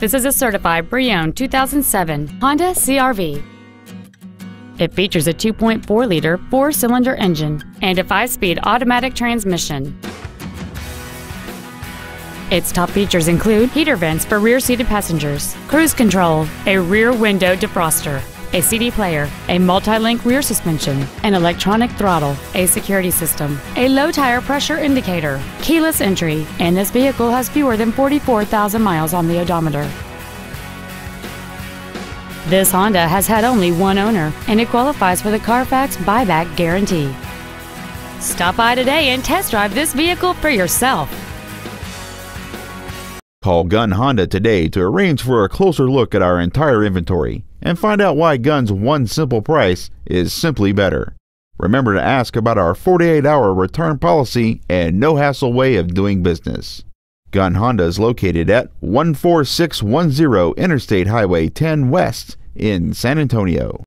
This is a certified pre-owned 2007 Honda CRV. It features a 2.4-liter four-cylinder engine and a five-speed automatic transmission. Its top features include heater vents for rear-seated passengers, cruise control, a rear window defroster, a CD player, a multi-link rear suspension, an electronic throttle, a security system, a low tire pressure indicator, keyless entry, and this vehicle has fewer than 44,000 miles on the odometer. This Honda has had only one owner, and it qualifies for the Carfax buyback guarantee. Stop by today and test drive this vehicle for yourself. Call Gunn Honda today to arrange for a closer look at our entire inventory and find out why Gunn's one simple price is simply better. Remember to ask about our 48 hour return policy and no hassle way of doing business. Gunn Honda is located at 14610 Interstate Highway 10 West in San Antonio.